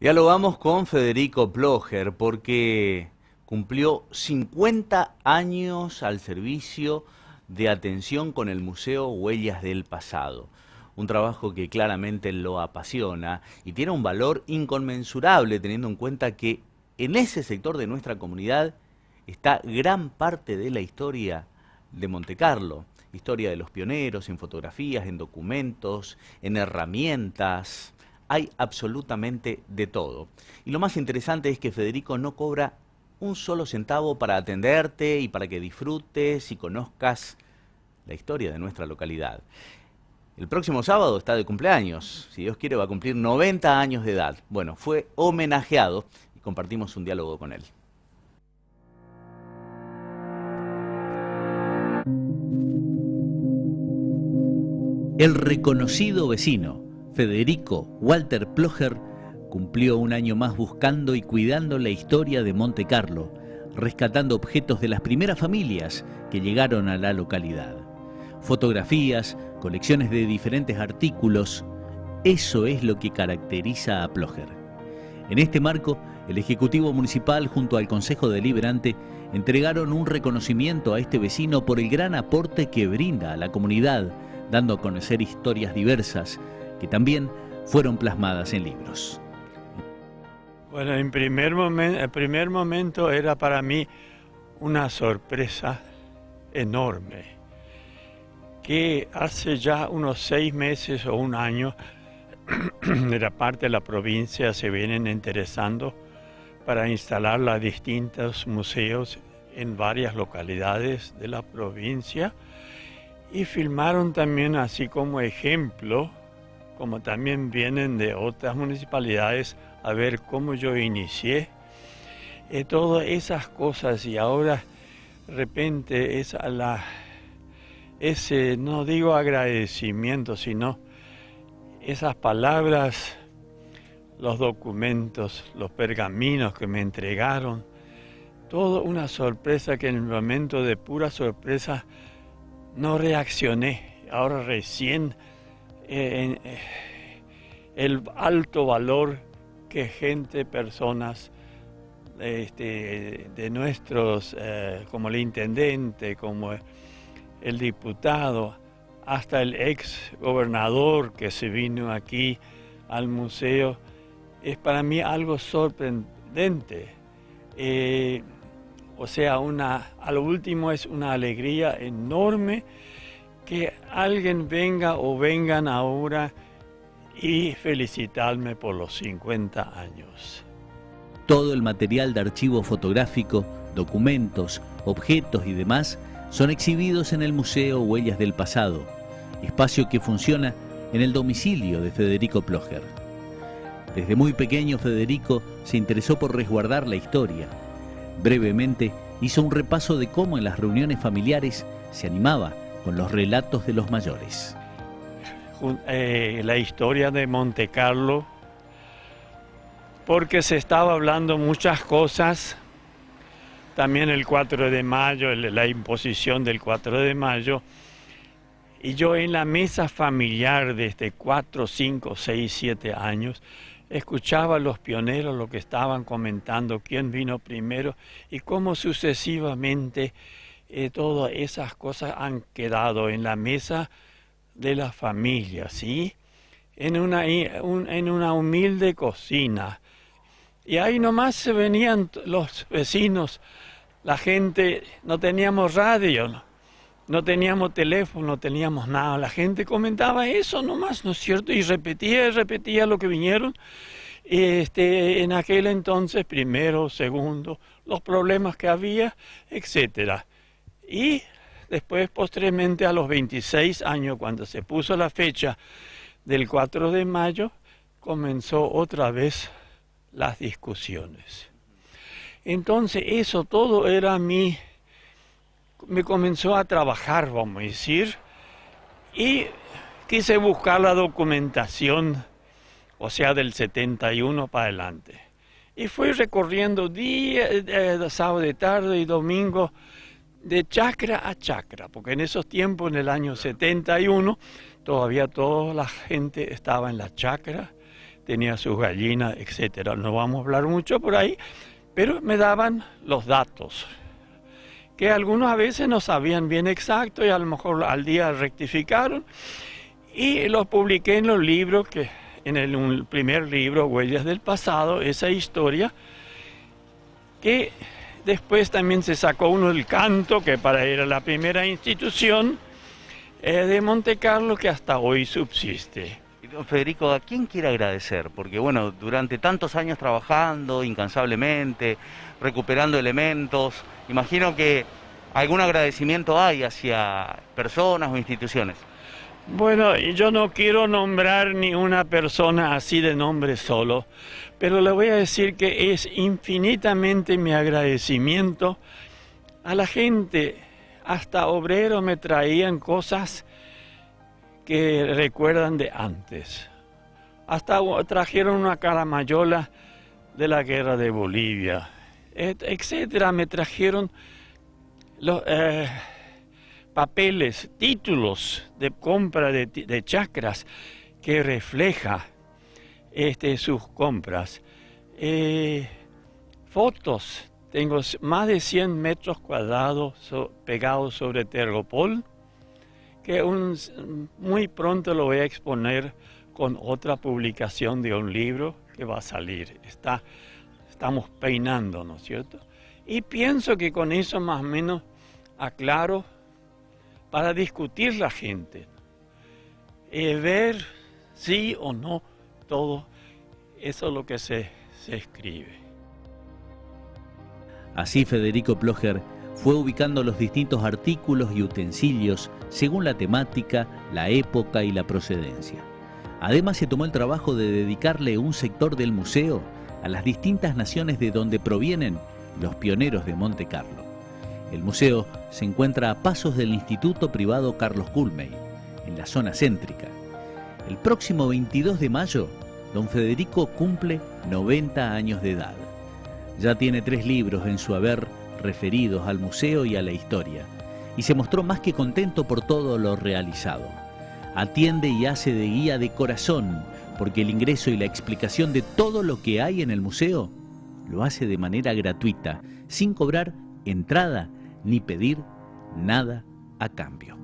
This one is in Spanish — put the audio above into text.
Dialogamos con Federico Ploger porque cumplió 50 años al servicio de atención con el Museo Huellas del Pasado. Un trabajo que claramente lo apasiona y tiene un valor inconmensurable teniendo en cuenta que en ese sector de nuestra comunidad está gran parte de la historia de Montecarlo. Historia de los pioneros en fotografías, en documentos, en herramientas. Hay absolutamente de todo. Y lo más interesante es que Federico no cobra un solo centavo para atenderte y para que disfrutes y conozcas la historia de nuestra localidad. El próximo sábado está de cumpleaños. Si Dios quiere va a cumplir 90 años de edad. Bueno, fue homenajeado y compartimos un diálogo con él. El reconocido vecino, Federico Walter Ploger, cumplió un año más buscando y cuidando la historia de Monte Carlo, rescatando objetos de las primeras familias que llegaron a la localidad. Fotografías, colecciones de diferentes artículos, eso es lo que caracteriza a Ploger. En este marco, el Ejecutivo Municipal junto al Consejo Deliberante entregaron un reconocimiento a este vecino por el gran aporte que brinda a la comunidad, dando a conocer historias diversas que también fueron plasmadas en libros. Bueno, en primer el primer momento era para mí una sorpresa enorme, que hace ya unos seis meses o un año de la parte de la provincia se vienen interesando para instalar los distintos museos en varias localidades de la provincia y filmaron también así como ejemplo, como también vienen de otras municipalidades, a ver cómo yo inicié. Eh, todas esas cosas y ahora de repente es ese, no digo agradecimiento, sino esas palabras, los documentos, los pergaminos que me entregaron, todo una sorpresa que en el momento de pura sorpresa no reaccioné. Ahora recién eh, eh, el alto valor que gente, personas este, de nuestros, eh, como el intendente, como el diputado, hasta el ex gobernador que se vino aquí al museo, es para mí algo sorprendente. O sea, una, a lo último es una alegría enorme que alguien venga o vengan ahora y felicitarme por los 50 años. Todo el material de archivo fotográfico, documentos, objetos y demás son exhibidos en el Museo Huellas del Pasado, espacio que funciona en el domicilio de Federico Ploger. Desde muy pequeño Federico se interesó por resguardar la historia, Brevemente hizo un repaso de cómo en las reuniones familiares se animaba con los relatos de los mayores. Eh, la historia de Monte Carlo, porque se estaba hablando muchas cosas, también el 4 de mayo, la imposición del 4 de mayo, y yo en la mesa familiar desde 4, 5, 6, 7 años, escuchaba a los pioneros lo que estaban comentando, quién vino primero y cómo sucesivamente eh, todas esas cosas han quedado en la mesa de la familia, ¿sí? En una, en una humilde cocina. Y ahí nomás se venían los vecinos, la gente, no teníamos radio, no teníamos teléfono, no teníamos nada. La gente comentaba eso nomás, ¿no es cierto? Y repetía y repetía lo que vinieron. Este, en aquel entonces, primero, segundo, los problemas que había, etcétera. Y después, posteriormente, a los 26 años, cuando se puso la fecha del 4 de mayo, comenzó otra vez las discusiones. Entonces, eso todo era mi me comenzó a trabajar, vamos a decir, y quise buscar la documentación, o sea, del 71 para adelante. Y fui recorriendo día, eh, sábado de tarde y domingo, de chacra a chacra, porque en esos tiempos, en el año 71, todavía toda la gente estaba en la chacra, tenía sus gallinas, etcétera. No vamos a hablar mucho por ahí, pero me daban los datos, que algunos a veces no sabían bien exacto y a lo mejor al día rectificaron. Y los publiqué en los libros, que en el primer libro, Huellas del Pasado, esa historia, que después también se sacó uno del canto, que para ir a la primera institución eh, de Monte Carlo, que hasta hoy subsiste. Federico, ¿a quién quiere agradecer? Porque bueno, durante tantos años trabajando incansablemente, recuperando elementos, imagino que algún agradecimiento hay hacia personas o instituciones. Bueno, yo no quiero nombrar ni una persona así de nombre solo, pero le voy a decir que es infinitamente mi agradecimiento a la gente. Hasta obreros me traían cosas que recuerdan de antes. Hasta trajeron una caramayola de la guerra de Bolivia, etcétera. Me trajeron los eh, papeles, títulos de compra de, chacras que refleja este, sus compras. Eh, fotos, tengo más de 100 metros cuadrados pegados sobre Tergopol que muy pronto lo voy a exponer con otra publicación de un libro que va a salir. Está, estamos peinando, ¿no es cierto? Y pienso que con eso más o menos aclaro para discutir la gente, y ver sí o no todo, eso es lo que se, se escribe. Así Federico Ploger fue ubicando los distintos artículos y utensilios según la temática, la época y la procedencia. Además se tomó el trabajo de dedicarle un sector del museo a las distintas naciones de donde provienen los pioneros de Monte Carlo. El museo se encuentra a pasos del Instituto Privado Carlos Culmey, en la zona céntrica. El próximo 22 de mayo, don Federico cumple 90 años de edad. Ya tiene tres libros en su haber referidos al museo y a la historia, y se mostró más que contento por todo lo realizado. Atiende y hace de guía de corazón, porque el ingreso y la explicación de todo lo que hay en el museo lo hace de manera gratuita, sin cobrar entrada ni pedir nada a cambio.